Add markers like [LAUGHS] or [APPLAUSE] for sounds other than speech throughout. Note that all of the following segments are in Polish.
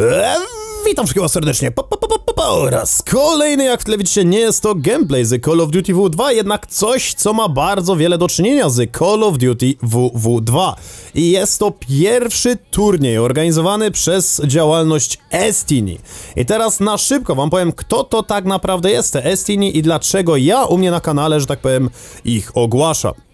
Eee, witam wszystkich serdecznie po, po, po, po, po, oraz kolejny, jak w tle widzicie, nie jest to gameplay z Call of Duty WW2, jednak coś, co ma bardzo wiele do czynienia z Call of Duty WW2. I jest to pierwszy turniej organizowany przez działalność Estini. I teraz na szybko wam powiem, kto to tak naprawdę jest te Estini i dlaczego ja u mnie na kanale, że tak powiem, ich ogłaszam.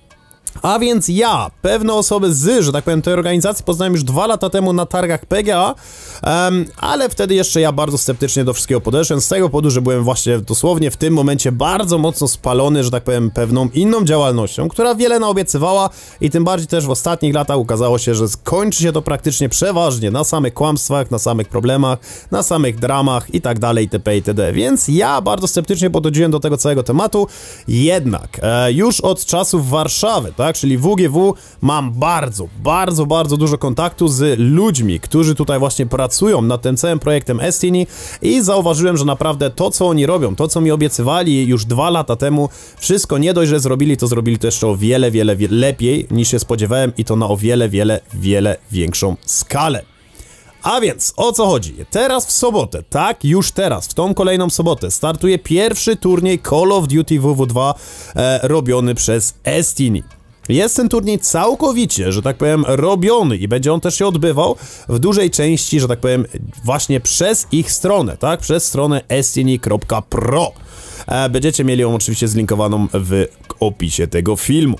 A więc ja, pewne osoby z, że tak powiem, tej organizacji poznałem już dwa lata temu na targach PGA, um, ale wtedy jeszcze ja bardzo sceptycznie do wszystkiego podeszłem, z tego powodu, że byłem właśnie dosłownie w tym momencie bardzo mocno spalony, że tak powiem, pewną inną działalnością, która wiele naobiecywała i tym bardziej też w ostatnich latach ukazało się, że skończy się to praktycznie przeważnie na samych kłamstwach, na samych problemach, na samych dramach i tak dalej, itp. itd. Więc ja bardzo sceptycznie podchodziłem do tego całego tematu, jednak e, już od czasów Warszawy, tak, tak? Czyli WGW mam bardzo, bardzo, bardzo dużo kontaktu z ludźmi, którzy tutaj właśnie pracują nad tym całym projektem Estini i zauważyłem, że naprawdę to, co oni robią, to, co mi obiecywali już dwa lata temu, wszystko nie dość, że zrobili, to zrobili to jeszcze o wiele, wiele, wiele lepiej niż się spodziewałem i to na o wiele, wiele, wiele większą skalę. A więc, o co chodzi? Teraz w sobotę, tak, już teraz, w tą kolejną sobotę, startuje pierwszy turniej Call of Duty WW2 e, robiony przez Estini. Jest ten turniej całkowicie, że tak powiem, robiony i będzie on też się odbywał w dużej części, że tak powiem, właśnie przez ich stronę, tak? Przez stronę estini.pro. E, będziecie mieli ją oczywiście zlinkowaną w opisie tego filmu.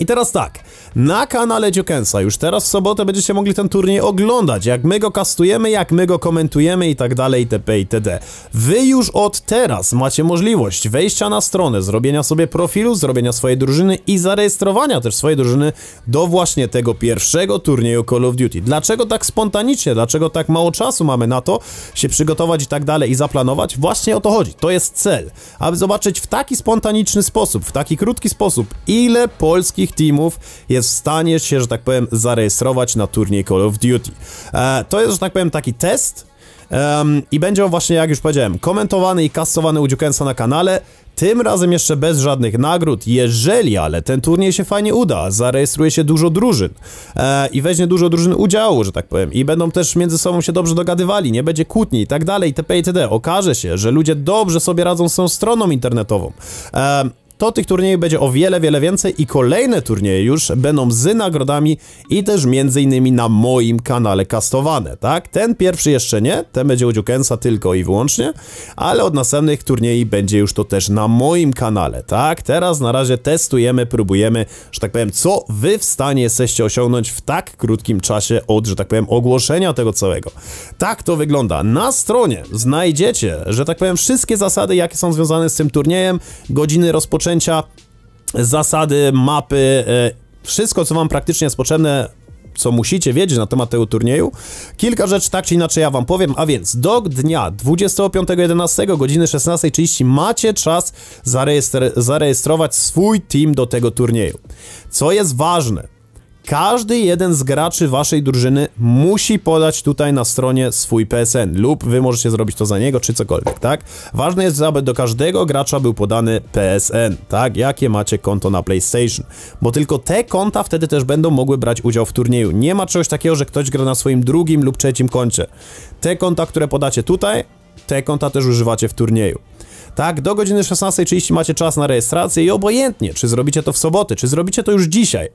I teraz tak, na kanale Dziokensa już teraz w sobotę będziecie mogli ten turniej oglądać, jak my go kastujemy, jak my go komentujemy i tak dalej, itp. itd. Wy już od teraz macie możliwość wejścia na stronę, zrobienia sobie profilu, zrobienia swojej drużyny i zarejestrowania też swojej drużyny do właśnie tego pierwszego turnieju Call of Duty. Dlaczego tak spontanicznie, dlaczego tak mało czasu mamy na to się przygotować i tak dalej i zaplanować? Właśnie o to chodzi, to jest cel, aby zobaczyć w taki spontaniczny sposób, w taki krótki sposób, ile polskich wszystkich teamów jest w stanie się, że tak powiem, zarejestrować na turniej Call of Duty. E, to jest, że tak powiem, taki test, I będzie on właśnie, jak już powiedziałem, komentowany i kastowany u Dziukensa na kanale. Tym razem jeszcze bez żadnych nagród. Jeżeli ale ten turniej się fajnie uda, zarejestruje się dużo drużyn e, i weźmie dużo drużyn udziału, że tak powiem, i będą też między sobą się dobrze dogadywali, nie będzie kłótni i tak dalej, itp. itd. Okaże się, że ludzie dobrze sobie radzą z tą stroną internetową. E, to tych turniejów będzie o wiele, wiele więcej i kolejne turnieje już będą z nagrodami i też między innymi na moim kanale kastowane, tak? Ten pierwszy jeszcze nie, ten będzie u Dziukensa tylko i wyłącznie, ale od następnych turniejów będzie już to też na moim kanale, tak? Teraz na razie testujemy, próbujemy, że tak powiem, co wy w stanie jesteście osiągnąć w tak krótkim czasie od, że tak powiem, ogłoszenia tego całego. Tak to wygląda. Na stronie znajdziecie, że tak powiem, wszystkie zasady, jakie są związane z tym turniejem, godziny rozpoczęcia rozpoczęcia, zasady, mapy, e, wszystko, co wam praktycznie jest potrzebne, co musicie wiedzieć na temat tego turnieju. Kilka rzeczy tak czy inaczej ja wam powiem, a więc do dnia 25.11 godziny 16.30 macie czas zarejestrować swój team do tego turnieju. Co jest ważne, każdy jeden z graczy waszej drużyny musi podać tutaj na stronie swój PSN lub wy możecie zrobić to za niego, czy cokolwiek, tak? Ważne jest, aby do każdego gracza był podany PSN, tak? Jakie macie konto na PlayStation, bo tylko te konta wtedy też będą mogły brać udział w turnieju. Nie ma czegoś takiego, że ktoś gra na swoim drugim lub trzecim koncie. Te konta, które podacie tutaj, te konta też używacie w turnieju. Tak, do godziny 16.30 macie czas na rejestrację i obojętnie, czy zrobicie to w sobotę, czy zrobicie to już dzisiaj,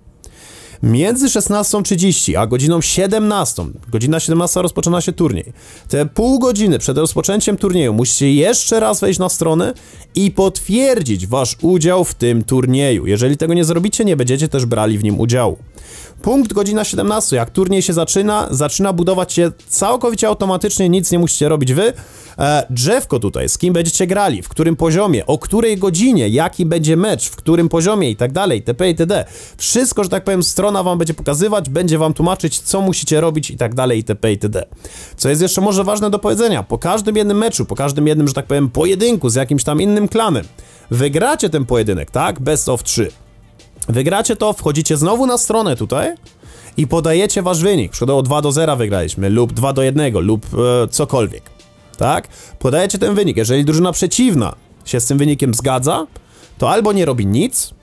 Między 16.30 a godziną 17, godzina 17 rozpoczyna się turniej. Te pół godziny przed rozpoczęciem turnieju musicie jeszcze raz wejść na stronę i potwierdzić wasz udział w tym turnieju. Jeżeli tego nie zrobicie, nie będziecie też brali w nim udziału. Punkt godzina 17, jak turniej się zaczyna, zaczyna budować się całkowicie automatycznie, nic nie musicie robić wy. E, drzewko tutaj, z kim będziecie grali, w którym poziomie, o której godzinie, jaki będzie mecz, w którym poziomie i tak dalej, tp itd. Wszystko, że tak powiem, strona wam będzie pokazywać, będzie wam tłumaczyć, co musicie robić i tak dalej, itp. itd. Co jest jeszcze może ważne do powiedzenia, po każdym jednym meczu, po każdym jednym, że tak powiem, pojedynku z jakimś tam innym klanem, wygracie ten pojedynek, tak? Best of 3. Wygracie to, wchodzicie znowu na stronę tutaj i podajecie wasz wynik. Przykładowo 2 do 0 wygraliśmy, lub 2 do 1, lub e, cokolwiek. Tak? Podajecie ten wynik. Jeżeli drużyna przeciwna się z tym wynikiem zgadza, to albo nie robi nic,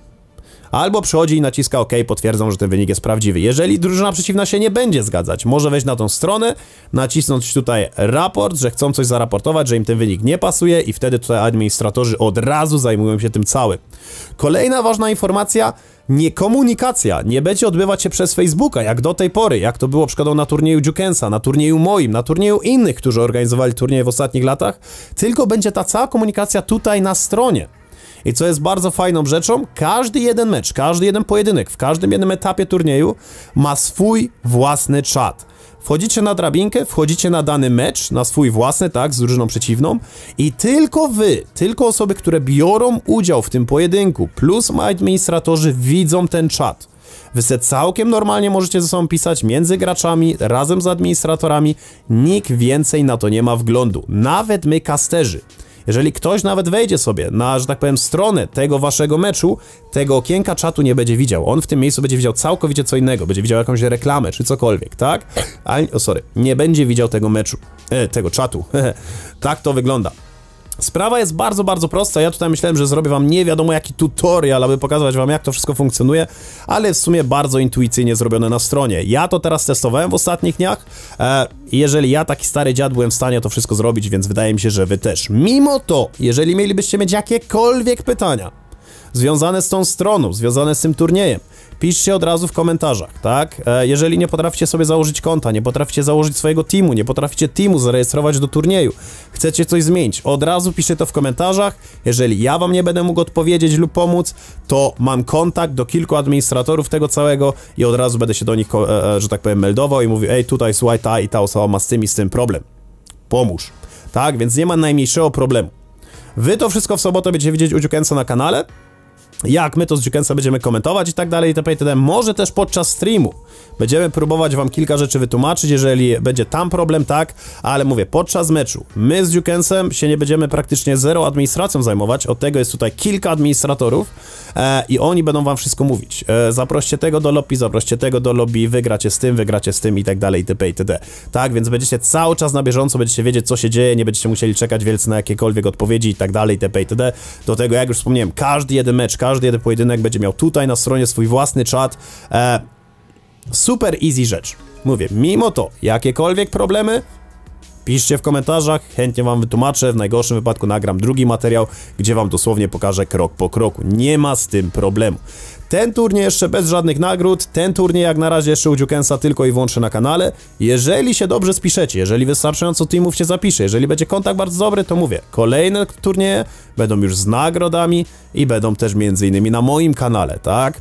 Albo przychodzi i naciska OK, potwierdzą, że ten wynik jest prawdziwy. Jeżeli drużyna przeciwna się nie będzie zgadzać, może wejść na tą stronę, nacisnąć tutaj raport, że chcą coś zaraportować, że im ten wynik nie pasuje i wtedy tutaj administratorzy od razu zajmują się tym całym. Kolejna ważna informacja, nie komunikacja nie będzie odbywać się przez Facebooka, jak do tej pory, jak to było przykładowo na turnieju Jukensa, na turnieju moim, na turnieju innych, którzy organizowali turnieje w ostatnich latach, tylko będzie ta cała komunikacja tutaj na stronie. I co jest bardzo fajną rzeczą, każdy jeden mecz, każdy jeden pojedynek, w każdym jednym etapie turnieju ma swój własny czat. Wchodzicie na drabinkę, wchodzicie na dany mecz, na swój własny, tak, z drużyną przeciwną i tylko wy, tylko osoby, które biorą udział w tym pojedynku, plus administratorzy widzą ten czat. Wy se całkiem normalnie możecie ze sobą pisać między graczami, razem z administratorami, nikt więcej na to nie ma wglądu, nawet my kasterzy. Jeżeli ktoś nawet wejdzie sobie na, że tak powiem, stronę tego waszego meczu, tego okienka czatu nie będzie widział. On w tym miejscu będzie widział całkowicie co innego, będzie widział jakąś reklamę czy cokolwiek, tak? Ale, o sorry, nie będzie widział tego meczu, e, tego czatu. [LAUGHS] tak to wygląda. Sprawa jest bardzo, bardzo prosta. Ja tutaj myślałem, że zrobię wam nie wiadomo jaki tutorial, aby pokazać wam jak to wszystko funkcjonuje, ale w sumie bardzo intuicyjnie zrobione na stronie. Ja to teraz testowałem w ostatnich dniach e, jeżeli ja, taki stary dziad, byłem w stanie to wszystko zrobić, więc wydaje mi się, że wy też. Mimo to, jeżeli mielibyście mieć jakiekolwiek pytania związane z tą stroną, związane z tym turniejem, piszcie od razu w komentarzach, tak? E, jeżeli nie potraficie sobie założyć konta, nie potraficie założyć swojego teamu, nie potraficie teamu zarejestrować do turnieju, chcecie coś zmienić, od razu piszcie to w komentarzach. Jeżeli ja wam nie będę mógł odpowiedzieć lub pomóc, to mam kontakt do kilku administratorów tego całego i od razu będę się do nich, e, e, że tak powiem, meldował i mówił, ej, tutaj słuchaj, ta i ta osoba ma z tym i z tym problem. Pomóż. Tak, więc nie ma najmniejszego problemu. Wy to wszystko w sobotę będziecie widzieć u Dziukensa na kanale, jak my to z Dziukensa będziemy komentować i tak dalej, itp. itd. Może też podczas streamu będziemy próbować wam kilka rzeczy wytłumaczyć, jeżeli będzie tam problem, tak, ale mówię, podczas meczu my z Dziukensem się nie będziemy praktycznie zero administracją zajmować, od tego jest tutaj kilka administratorów e, i oni będą wam wszystko mówić. E, zaproście tego do lobby, zaproście tego do lobby, wygracie z tym, wygracie z tym i tak dalej, itp. itd. Tak, więc będziecie cały czas na bieżąco, będziecie wiedzieć, co się dzieje, nie będziecie musieli czekać wielce na jakiekolwiek odpowiedzi i tak dalej, itp. itd. Do tego, jak już wspomniałem, każdy jeden mecz, każdy jeden pojedynek będzie miał tutaj na stronie swój własny czat. E, super easy rzecz. Mówię, mimo to, jakiekolwiek problemy, piszcie w komentarzach, chętnie wam wytłumaczę, w najgorszym wypadku nagram drugi materiał, gdzie wam dosłownie pokażę krok po kroku. Nie ma z tym problemu. Ten turniej jeszcze bez żadnych nagród, ten turniej jak na razie jeszcze u Dziukensa tylko i wyłącznie na kanale. Jeżeli się dobrze spiszecie, jeżeli wystarczająco teamów się zapisze, jeżeli będzie kontakt bardzo dobry, to mówię, kolejne turnieje będą już z nagrodami i będą też między innymi na moim kanale, tak?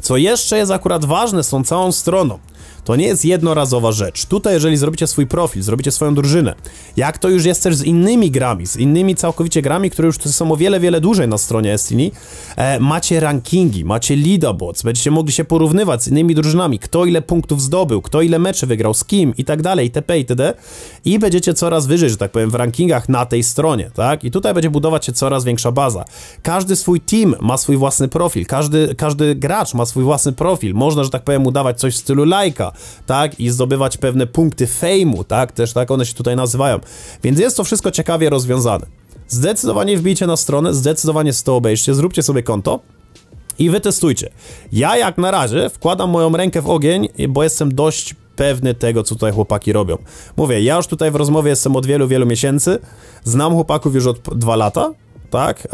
Co jeszcze jest akurat ważne z tą całą stroną, to nie jest jednorazowa rzecz. Tutaj, jeżeli zrobicie swój profil, zrobicie swoją drużynę, jak to już jest też z innymi grami, z innymi całkowicie grami, które już są o wiele, wiele dłużej na stronie Destiny, e, macie rankingi, macie leaderboards, będziecie mogli się porównywać z innymi drużynami, kto ile punktów zdobył, kto ile meczy wygrał, z kim i tak dalej, itp., itd. I będziecie coraz wyżej, że tak powiem, w rankingach na tej stronie, tak? I tutaj będzie budować się coraz większa baza. Każdy swój team ma swój własny profil, każdy, każdy gracz ma swój własny profil. Można, że tak powiem, udawać coś w stylu lajka, tak, i zdobywać pewne punkty fejmu, tak, też tak one się tutaj nazywają. Więc jest to wszystko ciekawie rozwiązane. Zdecydowanie wbijcie na stronę, zdecydowanie z to obejście, zróbcie sobie konto, i wytestujcie. Ja jak na razie wkładam moją rękę w ogień, bo jestem dość pewny tego, co tutaj chłopaki robią. Mówię, ja już tutaj w rozmowie jestem od wielu, wielu miesięcy, znam chłopaków już od dwa lata, tak?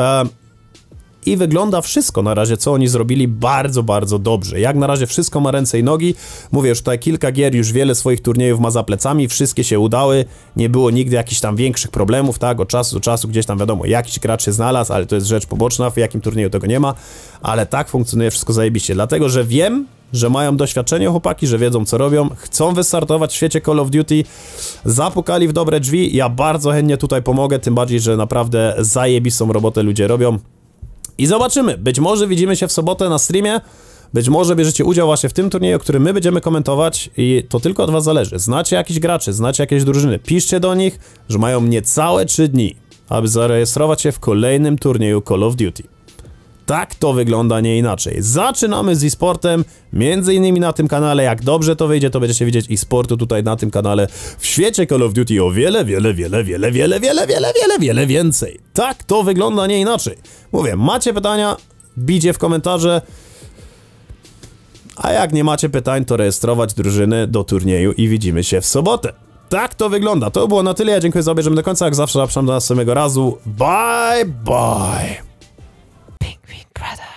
I wygląda wszystko na razie, co oni zrobili bardzo, bardzo dobrze. Jak na razie wszystko ma ręce i nogi. Mówię już tutaj kilka gier, już wiele swoich turniejów ma za plecami, wszystkie się udały, nie było nigdy jakichś tam większych problemów, tak, od czasu do czasu gdzieś tam wiadomo, jakiś gracz się znalazł, ale to jest rzecz poboczna, w jakim turnieju tego nie ma, ale tak funkcjonuje wszystko zajebiście, dlatego, że wiem, że mają doświadczenie chłopaki, że wiedzą co robią, chcą wystartować w świecie Call of Duty, zapukali w dobre drzwi, ja bardzo chętnie tutaj pomogę, tym bardziej, że naprawdę zajebistą robotę ludzie robią, i zobaczymy. Być może widzimy się w sobotę na streamie. Być może bierzecie udział właśnie w tym turnieju, który my będziemy komentować i to tylko od was zależy. Znacie jakichś graczy, znacie jakieś drużyny, piszcie do nich, że mają niecałe 3 dni, aby zarejestrować się w kolejnym turnieju Call of Duty. Tak to wygląda nie inaczej. Zaczynamy z e-sportem, między innymi na tym kanale. Jak dobrze to wyjdzie, to będziecie widzieć e-sportu tutaj na tym kanale. W świecie Call of Duty o wiele, wiele, wiele, wiele, wiele, wiele, wiele, wiele, wiele więcej. Tak to wygląda nie inaczej. Mówię, macie pytania, bijcie w komentarze. A jak nie macie pytań, to rejestrować drużyny do turnieju i widzimy się w sobotę. Tak to wygląda. To było na tyle. Ja dziękuję za obejrzenie do końca. Jak zawsze zapraszam do następnego razu. Bye, bye. Big brother.